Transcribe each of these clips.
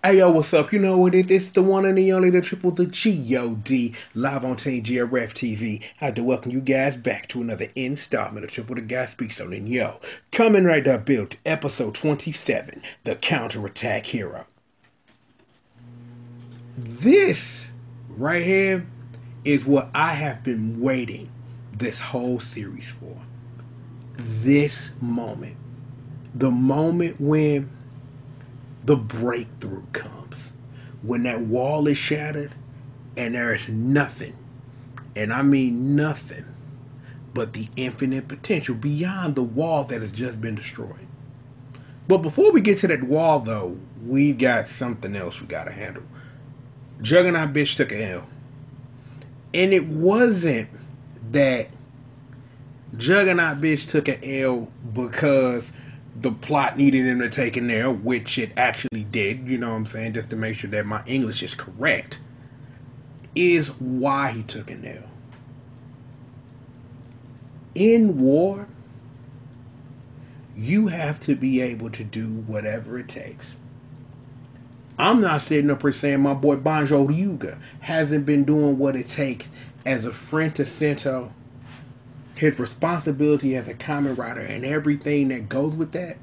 Hey yo, what's up? You know what it is? The one and the only, the triple, the G-O-D, live on Team GRF TV. I had to welcome you guys back to another installment of Triple the Guy Speaks on. And yo, coming right up, built episode 27, The Counterattack Hero. This right here is what I have been waiting this whole series for. This moment. The moment when the breakthrough comes. When that wall is shattered and there is nothing, and I mean nothing, but the infinite potential beyond the wall that has just been destroyed. But before we get to that wall, though, we've got something else we got to handle. Juggernaut bitch took a L. And it wasn't that Juggernaut bitch took an L because the plot needed him to take an L, which it actually did, you know what I'm saying, just to make sure that my English is correct, is why he took an L. In war, you have to be able to do whatever it takes. I'm not sitting up here saying my boy Banjo Ryuga hasn't been doing what it takes as a friend to Sento his responsibility as a Kamen Rider and everything that goes with that.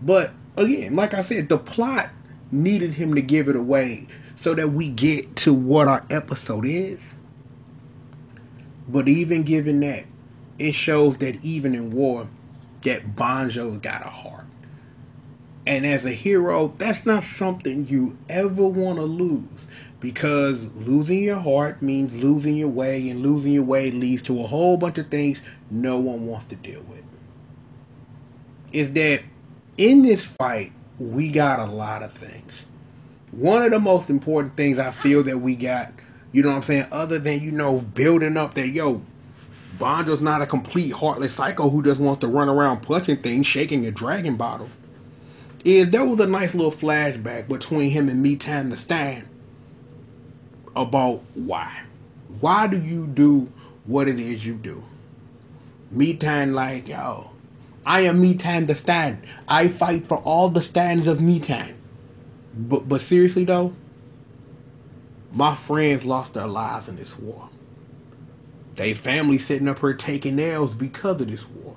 But again, like I said, the plot needed him to give it away so that we get to what our episode is. But even given that, it shows that even in war, that Banjo's got a heart. And as a hero, that's not something you ever want to lose because losing your heart means losing your way, and losing your way leads to a whole bunch of things no one wants to deal with. Is that in this fight, we got a lot of things. One of the most important things I feel that we got, you know what I'm saying, other than, you know, building up that, yo, Banjo's not a complete heartless psycho who just wants to run around punching things, shaking a dragon bottle, is there was a nice little flashback between him and me Metan the Stand about why. Why do you do what it is you do? Me time like, yo, I am me time the stand. I fight for all the stands of me time. But but seriously though, my friends lost their lives in this war. They family sitting up here taking nails because of this war.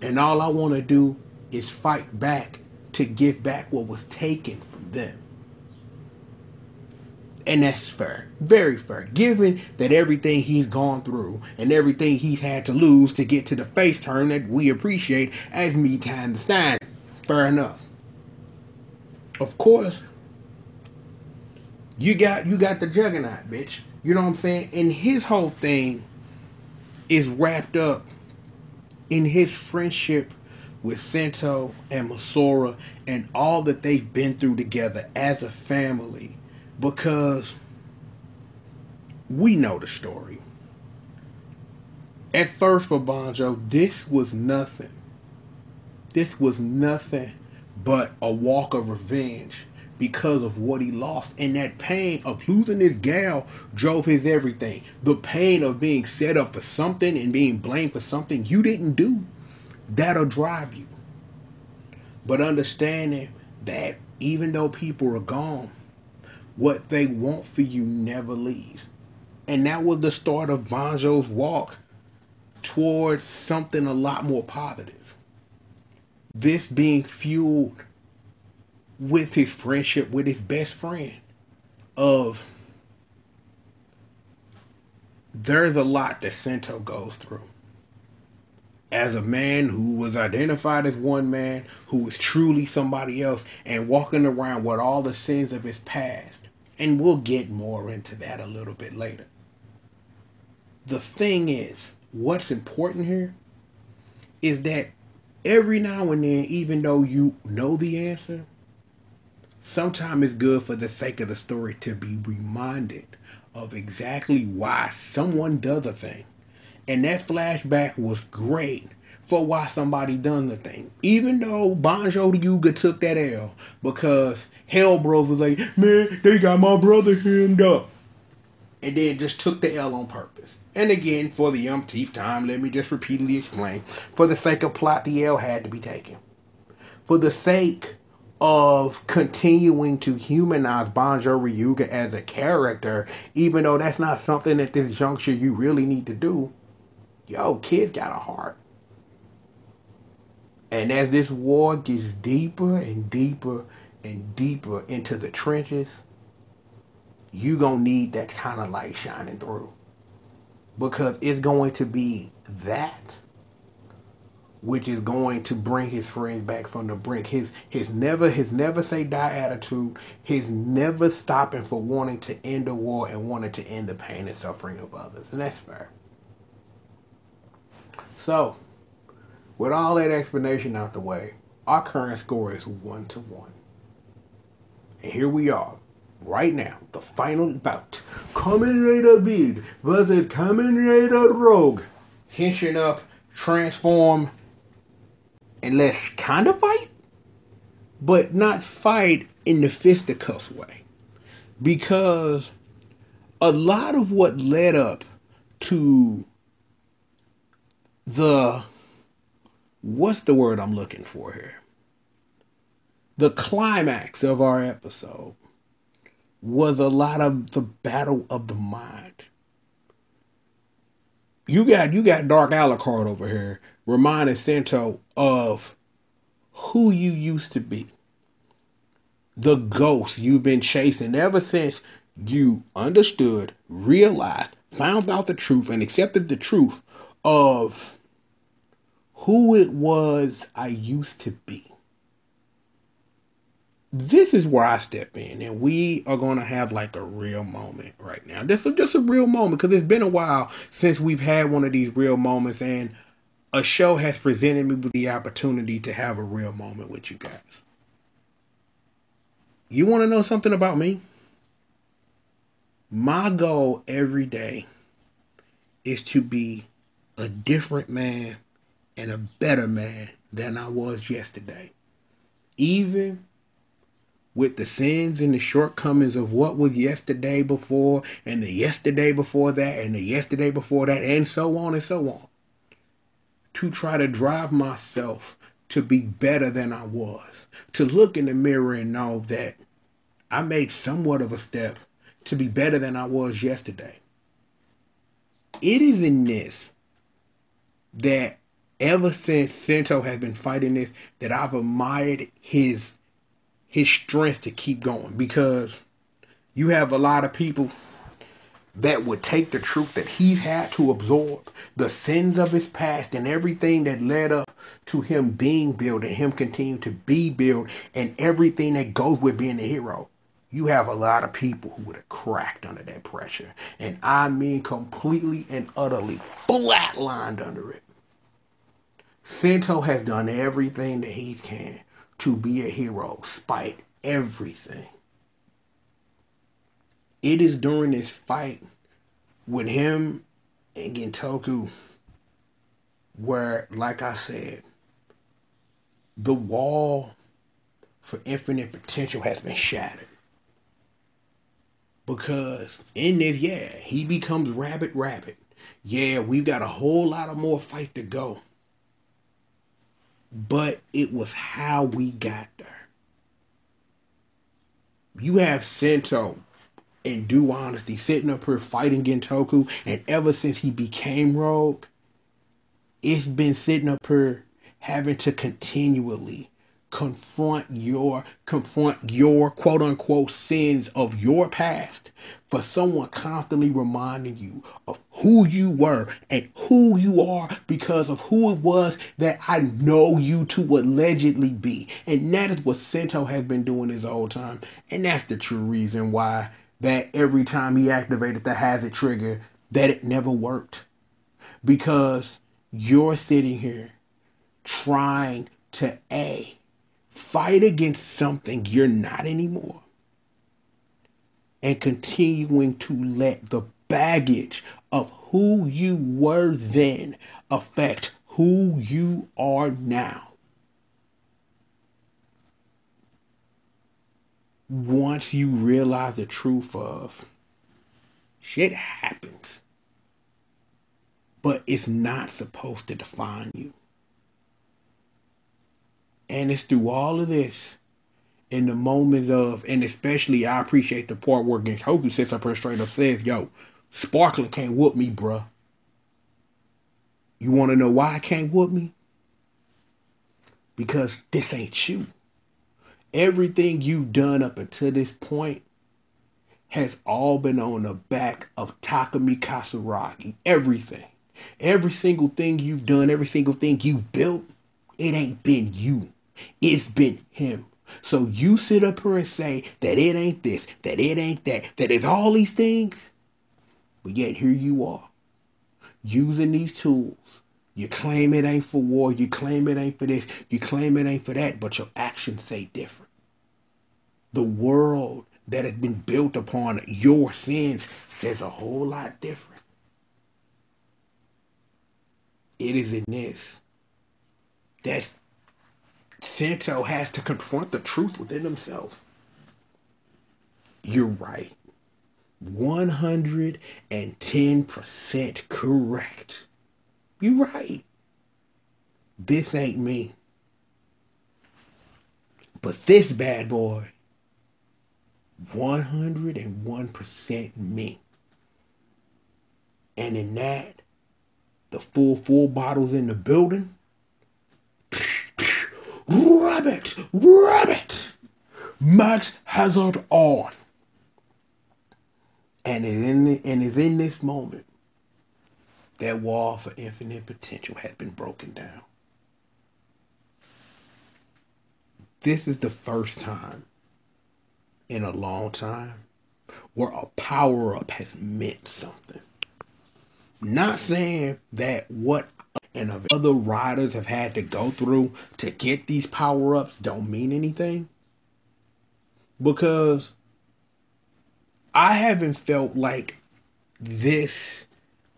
And all I want to do is fight back to give back what was taken from them. And that's fair. Very fair. Given that everything he's gone through and everything he's had to lose to get to the face turn that we appreciate as me time to sign. Fair enough. Of course, you got you got the juggernaut, bitch. You know what I'm saying? And his whole thing is wrapped up in his friendship with Sento and Misora and all that they've been through together as a family because we know the story. At first, for Banjo, this was nothing. This was nothing but a walk of revenge because of what he lost. And that pain of losing his gal drove his everything. The pain of being set up for something and being blamed for something you didn't do, that'll drive you. But understanding that even though people are gone, what they want for you never leaves. And that was the start of Banjo's walk towards something a lot more positive. This being fueled with his friendship with his best friend of there's a lot that Sento goes through. As a man who was identified as one man, who was truly somebody else, and walking around with all the sins of his past, and we'll get more into that a little bit later. The thing is, what's important here is that every now and then, even though you know the answer, sometimes it's good for the sake of the story to be reminded of exactly why someone does a thing. And that flashback was great for why somebody done the thing. Even though Banjo Ryuga took that L because Hell Bros was like, man, they got my brother hemmed up. And then just took the L on purpose. And again, for the umpteenth time, let me just repeatedly explain. For the sake of plot, the L had to be taken. For the sake of continuing to humanize Banjo Ryuga as a character, even though that's not something at this juncture you really need to do. Yo, kids got a heart. And as this war gets deeper and deeper and deeper into the trenches, you gonna need that kind of light shining through. Because it's going to be that which is going to bring his friends back from the brink. His his never his never say die attitude, his never stopping for wanting to end the war and wanting to end the pain and suffering of others. And that's fair. So, with all that explanation out the way, our current score is one to one. And here we are, right now, the final bout. Kamen Rider Build versus Kamen Rider Rogue. Henshin up, transform, and let's kind of fight, but not fight in the fisticuffs way. Because a lot of what led up to the what's the word I'm looking for here? The climax of our episode was a lot of the battle of the mind. You got you got Dark Alucard over here reminding Sento of who you used to be. The ghost you've been chasing ever since you understood, realized, found out the truth, and accepted the truth of who it was I used to be this is where I step in, and we are going to have like a real moment right now. This is just a real moment because it's been a while since we've had one of these real moments, and a show has presented me with the opportunity to have a real moment with you guys. You want to know something about me? My goal every day is to be a different man and a better man than I was yesterday. Even with the sins and the shortcomings of what was yesterday before and the yesterday before that and the yesterday before that and so on and so on to try to drive myself to be better than I was to look in the mirror and know that I made somewhat of a step to be better than I was yesterday it is in this that ever since Sento has been fighting this that I've admired his his strength to keep going because you have a lot of people that would take the truth that he's had to absorb, the sins of his past, and everything that led up to him being built and him continuing to be built, and everything that goes with being a hero. You have a lot of people who would have cracked under that pressure. And I mean completely and utterly flatlined under it. Sento has done everything that he can to be a hero, spite everything. It is during this fight with him and Gentoku where, like I said, the wall for infinite potential has been shattered. Because in this, yeah, he becomes Rabbit Rabbit. Yeah, we've got a whole lot of more fight to go but it was how we got there. You have Sento in due honesty sitting up here fighting Gentoku, and ever since he became Rogue, it's been sitting up here having to continually confront your confront your quote unquote sins of your past for someone constantly reminding you of who you were and who you are because of who it was that I know you to allegedly be. And that is what Sento has been doing this whole time. And that's the true reason why that every time he activated the hazard trigger, that it never worked. Because you're sitting here trying to A fight against something you're not anymore and continuing to let the baggage of who you were then affect who you are now. Once you realize the truth of shit happens, but it's not supposed to define you. And it's through all of this in the moments of, and especially I appreciate the part where Hoku sits up here straight up says, "Yo, Sparkling can't whoop me, bruh. You want to know why I can't whoop me? Because this ain't you. Everything you've done up until this point has all been on the back of Takumi Katsuragi. Everything. Every single thing you've done, every single thing you've built, it ain't been you. It's been him. So you sit up here and say that it ain't this, that it ain't that, that it's all these things, but yet here you are, using these tools. You claim it ain't for war, you claim it ain't for this, you claim it ain't for that, but your actions say different. The world that has been built upon your sins says a whole lot different. It is in this that Sento has to confront the truth within himself. You're right. 110% correct. You're right. This ain't me. But this bad boy, 101% me. And in that, the full full bottles in the building. Rabbit! Rabbit! Max Hazard on. And is in and is in this moment that wall for infinite potential has been broken down. This is the first time in a long time where a power up has meant something. Not saying that what and other riders have had to go through to get these power ups don't mean anything. Because I haven't felt like this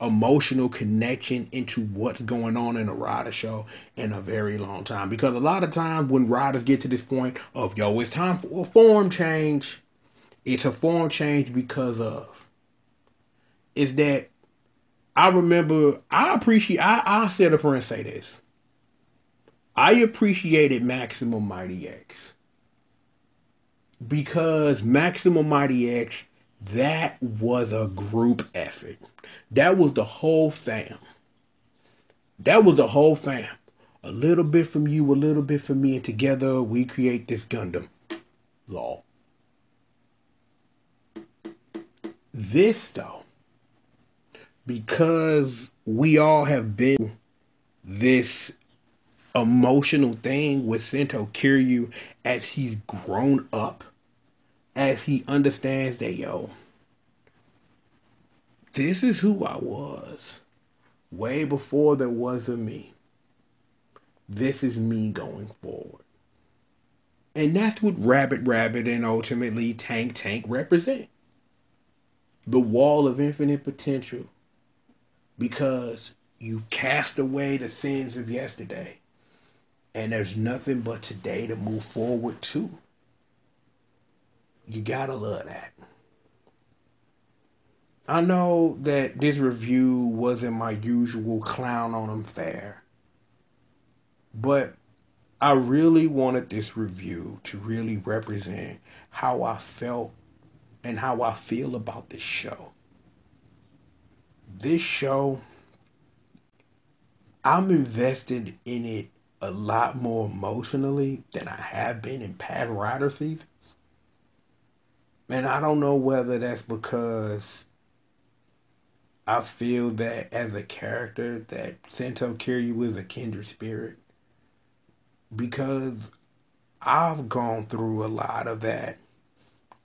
emotional connection into what's going on in a rider show in a very long time. Because a lot of times when riders get to this point of, yo, it's time for a form change, it's a form change because of. Is that I remember I appreciate I I up here and say this. I appreciated Maximum Mighty X because Maximum Mighty X that was a group effort. That was the whole fam. That was the whole fam. A little bit from you, a little bit from me, and together we create this Gundam. Law. This though because we all have been this emotional thing with Sento Kiryu as he's grown up, as he understands that, yo, this is who I was way before there was a me. This is me going forward. And that's what Rabbit Rabbit and ultimately Tank Tank represent. The wall of infinite potential because you've cast away the sins of yesterday. And there's nothing but today to move forward to. You gotta love that. I know that this review wasn't my usual clown on them fare, but I really wanted this review to really represent how I felt and how I feel about this show this show, I'm invested in it a lot more emotionally than I have been in past Rider seasons. And I don't know whether that's because I feel that as a character that Sento Kiryu is a kindred spirit. Because I've gone through a lot of that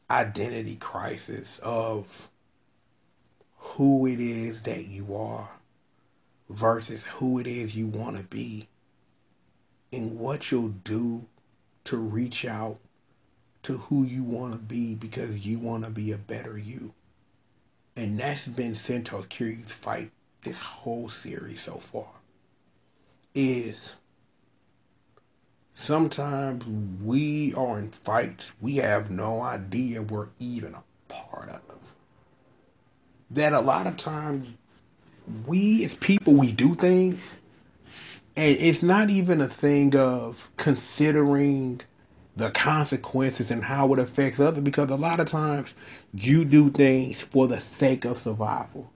identity crisis of who it is that you are versus who it is you want to be and what you'll do to reach out to who you want to be because you want to be a better you. And that's been Sento Kiryu's fight this whole series so far. Is sometimes we are in fights we have no idea we're even a part of that a lot of times we as people we do things and it's not even a thing of considering the consequences and how it affects others because a lot of times you do things for the sake of survival.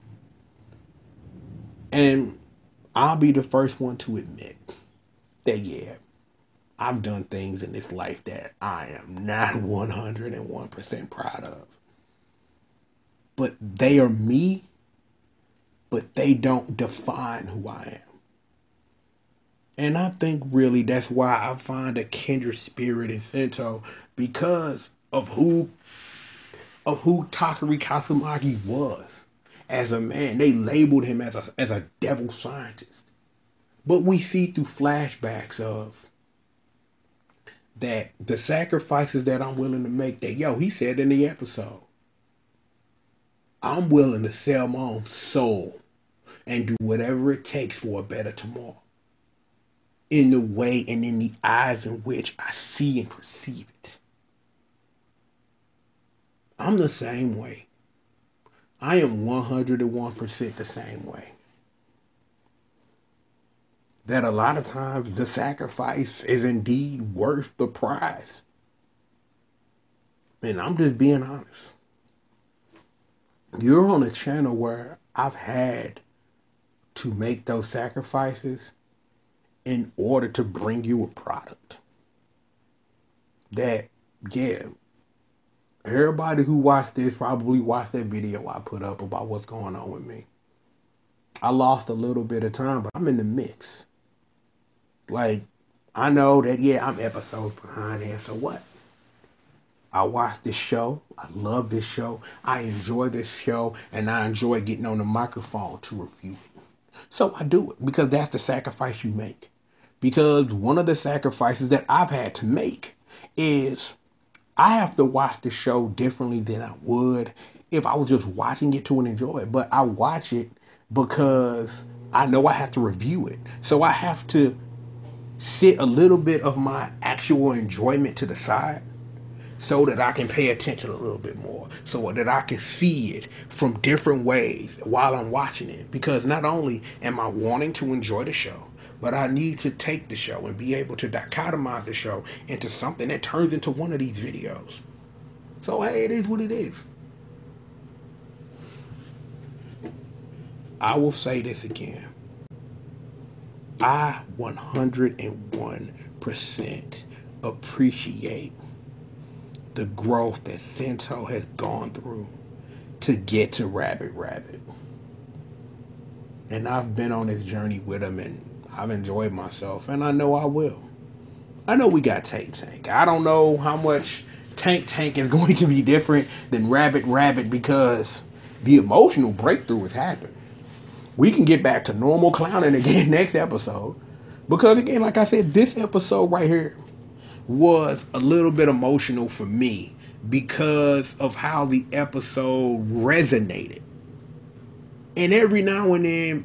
And I'll be the first one to admit that, yeah, I've done things in this life that I am not 101% proud of. But they are me, but they don't define who I am. And I think really that's why I find a kindred spirit in Sento because of who of who Takaru Kazumaki was as a man. They labeled him as a as a devil scientist. But we see through flashbacks of that the sacrifices that I'm willing to make that yo, he said in the episode, I'm willing to sell my own soul and do whatever it takes for a better tomorrow in the way and in the eyes in which I see and perceive it. I'm the same way. I am 101% the same way. That a lot of times the sacrifice is indeed worth the price. And I'm just being honest. You're on a channel where I've had to make those sacrifices in order to bring you a product that yeah everybody who watched this probably watched that video i put up about what's going on with me. I lost a little bit of time but i'm in the mix. Like i know that yeah i'm episodes behind and so what I watch this show. I love this show. I enjoy this show. And I enjoy getting on the microphone to review it. So I do it because that's the sacrifice you make because one of the sacrifices that I've had to make is I have to watch the show differently than I would if I was just watching it to enjoy it. But I watch it because I know I have to review it. So I have to sit a little bit of my actual enjoyment to the side so that I can pay attention a little bit more, so that I can see it from different ways while I'm watching it. Because not only am I wanting to enjoy the show, but I need to take the show and be able to dichotomize the show into something that turns into one of these videos. So, hey, it is what it is. I will say this again. I 101% appreciate the growth that Sento has gone through to get to Rabbit Rabbit. And I've been on this journey with him and I've enjoyed myself, and I know I will. I know we got Tank Tank. I don't know how much Tank Tank is going to be different than Rabbit Rabbit because the emotional breakthrough has happened. We can get back to normal clowning again next episode. Because again, like I said, this episode right here was a little bit emotional for me because of how the episode resonated. And every now and then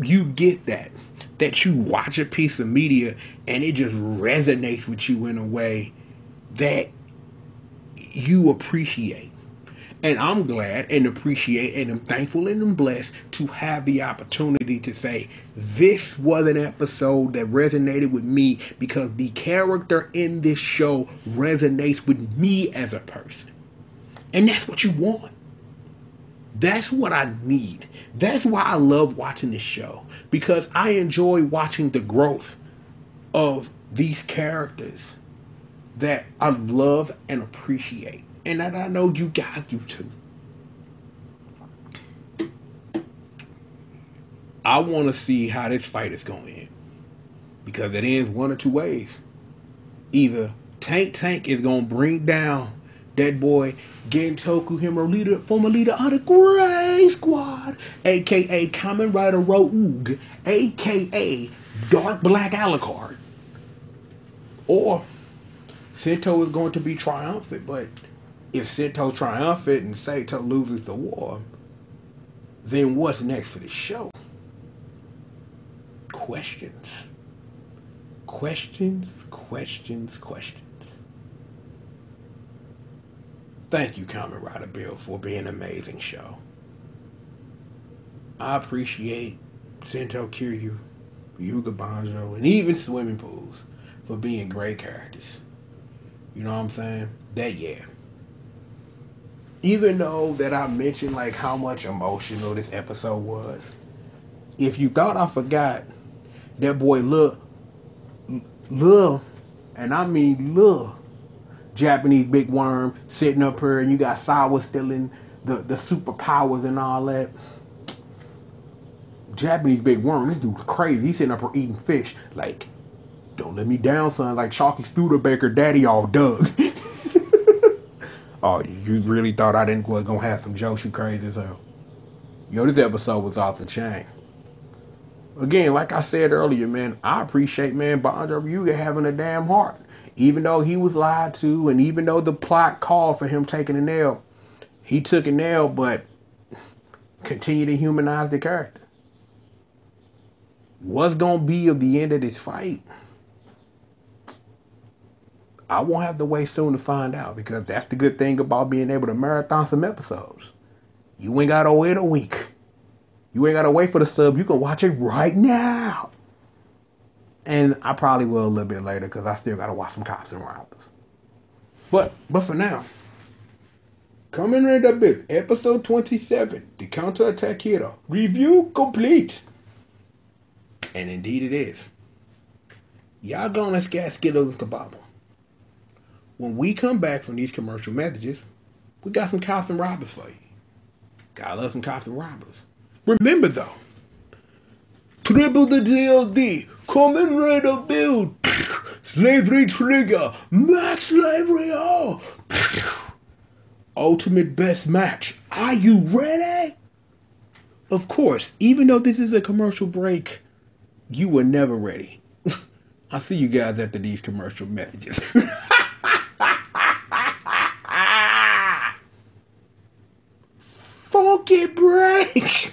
you get that that you watch a piece of media and it just resonates with you in a way that you appreciate. And I'm glad and appreciate and I'm thankful and I'm blessed to have the opportunity to say this was an episode that resonated with me because the character in this show resonates with me as a person. And that's what you want. That's what I need. That's why I love watching this show because I enjoy watching the growth of these characters that I love and appreciate, and that I know you guys do too. I want to see how this fight is going to end because it ends one or two ways. Either Tank Tank is going to bring down that boy Gentoku Himuro, leader, former leader of the Gray Squad, aka Kamen Rider Rogue, aka Dark Black Alucard. Or Sento is going to be triumphant, but if Sento's triumphant and Sato loses the war, then what's next for the show? Questions. Questions, questions, questions. Thank you, Rider Bill, for being an amazing show. I appreciate Sento Kiryu, Ryuga Banjo, and even Swimming Pools for being great characters. You know what I'm saying? That yeah. Even though that I mentioned like how much emotional this episode was, if you thought I forgot, that boy look, look, and I mean look, Japanese big worm sitting up here, and you got Sawa stealing the the superpowers and all that. Japanese big worm, this dude's crazy. He's sitting up here eating fish. Like, don't let me down, son. Like Chalky Studebaker, daddy all Doug. oh, you really thought I didn't was gonna have some jokes? You crazy as hell. Yo, this episode was off the chain. Again, like I said earlier, man, I appreciate man Banjo Ryuga having a damn heart. Even though he was lied to, and even though the plot called for him taking a nail, he took a nail, but continued to humanize the character. What's gonna be of the end of this fight? I won't have to wait soon to find out because that's the good thing about being able to marathon some episodes. You ain't gotta wait a week. You ain't gotta wait for the sub. You can watch it right now. And I probably will a little bit later because I still gotta watch some cops and robbers. But but for now, coming right up bit, episode 27, the counterattack hero. Review complete. And indeed it is. Y'all gonna get Skittles Kabobble. When we come back from these commercial messages, we got some cops and robbers for you. Gotta love some cops and robbers. Remember though, triple the DLD, coming right up build, slavery trigger, max slavery all, ultimate best match. Are you ready? Of course, even though this is a commercial break, you were never ready. I'll see you guys after these commercial messages. Break!